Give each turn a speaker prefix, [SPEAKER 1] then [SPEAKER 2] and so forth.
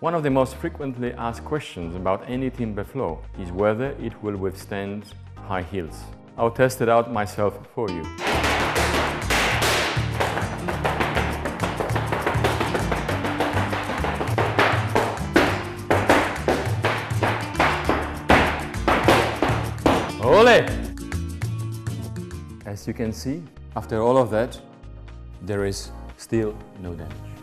[SPEAKER 1] One of the most frequently asked questions about any timber floor is whether it will withstand high heels. I'll test it out myself for you. Ole! As you can see, after all of that, there is still no damage.